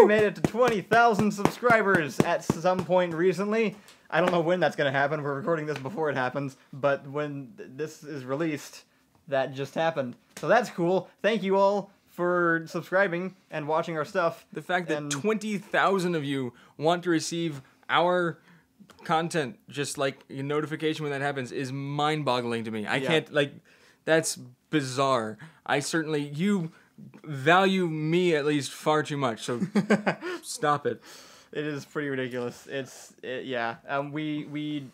we made it to 20,000 subscribers at some point recently. I don't know when that's going to happen. We're recording this before it happens, but when th- this is released, that just happened. So that's cool. Thank you all for subscribing and watching our stuff. The fact that And- 20,000 of you want to receive our content just like a notification when that happens is mind-boggling to me. I Yeah. can't like that's bizarre. I certainly you value me at least far too much. So stop it. It is pretty ridiculous. It's it, yeah. Um, we we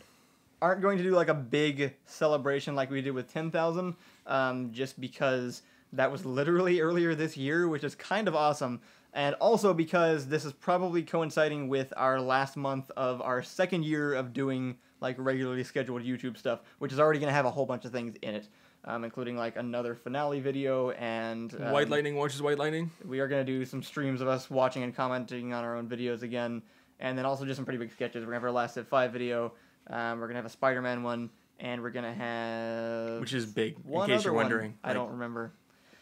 aren't going to do like a big celebration like we did with ten thousand. Um, just because that was literally earlier this year, which is kind of awesome, and also because this is probably coinciding with our last month of our second year of doing like regularly scheduled YouTube stuff, which is already going to have a whole bunch of things in it. Um, including like another finale video and um, White Lightning watches White Lightning. we are going to do some streams of us watching and commenting on our own videos again, and then also just some pretty big sketches. We're going to have our Last Hit 5 video, um, we're going to have a Spider Man one, and we're going to have. Which is big, in case you're one. wondering. I Like, don't remember.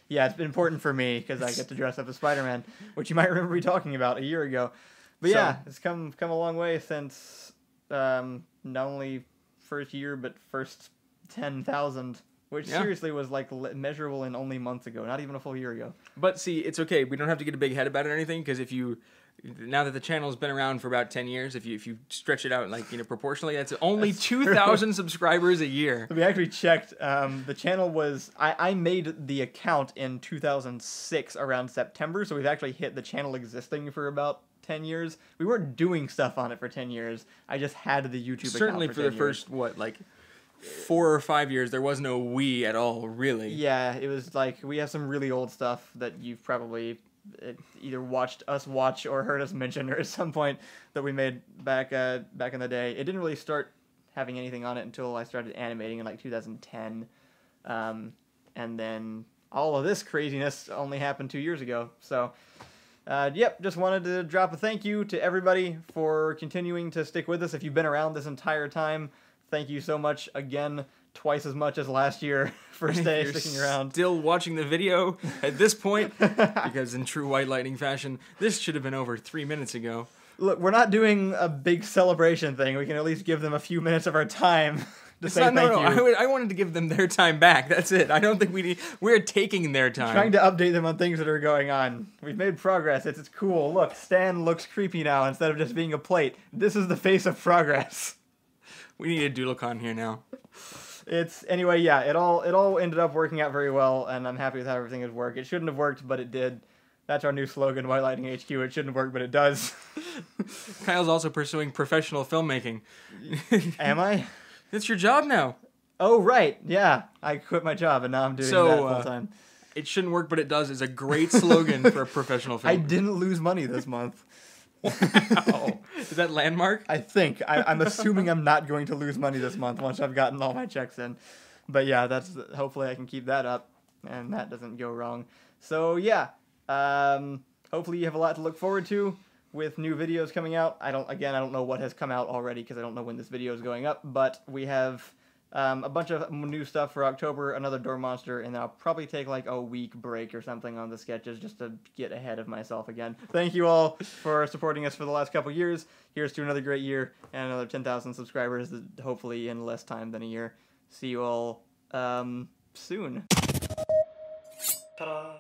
Yeah, it's been important for me because I get to dress up as Spider Man, which you might remember me talking about a year ago. But So- yeah, it's come come a long way since um, not only first year but first ten thousand, which Yeah. seriously was like le- measurable in only months ago, not even a full year ago. But see, it's okay. We don't have to get a big head about it or anything because if you now that the channel's been around for about 10 years, if you if you stretch it out like, you know, proportionally, that's only 2,000 subscribers a year. We actually checked. Um, the channel was I, I made the account in 2006 around September, so we've actually hit the channel existing for about 10 years. We weren't doing stuff on it for 10 years. I just had the YouTube Certainly account for for, the years. first what like 4 or 5 years there was no we at all, really. Yeah, it was like we have some really old stuff that you've probably either watched us watch or heard us mention or at some point that we made back uh, back in the day. It didn't really start having anything on it until I started animating in like 2010, um, and then all of this craziness only happened two years ago. So. Uh, yep, just wanted to drop a thank you to everybody for continuing to stick with us. If you've been around this entire time, thank you so much again, twice as much as last year for stay, You're sticking around. Still watching the video at this point because in true White Lightning fashion, this should have been over 3 minutes ago. Look, we're not doing a big celebration thing. We can at least give them a few minutes of our time to It's say not, no, thank no. you. I, would- I wanted to give them their time back. That's it. I don't think we need. We're taking their time. Trying to update them on things that are going on. We've made progress. It's, it's cool. Look, Stan looks creepy now instead of just being a plate. This is the face of progress. We need a Doodlecon here now. It's anyway, yeah. It all it all ended up working out very well, and I'm happy with how everything has worked. It shouldn't have worked, but it did. That's our new slogan, White Lightning HQ. It shouldn't work, but it does. Kyle's also pursuing professional filmmaking. Am I? It's your job now. Oh right, yeah. I quit my job and now I'm doing So, that uh, full time. It shouldn't work, but it does. Is a great slogan for a professional film. I didn't lose money this month. Wow. Is that landmark? I think. I, I'm assuming I'm not going to lose money this month once I've gotten all my checks in. But yeah, that's hopefully I can keep that up and that doesn't go wrong. So yeah, um, hopefully you have a lot to look forward to with new videos coming out. I don't again I don't know what has come out already because I don't know when this video is going up, but we have um, a bunch of new stuff for October, another Door Monster, and I'll probably take like a week break or something on the sketches just to get ahead of myself again. Thank you all for supporting us for the last couple years. Here's to another great year and another 10,000 subscribers, hopefully in less time than a year. See you all um, soon. Ta-da!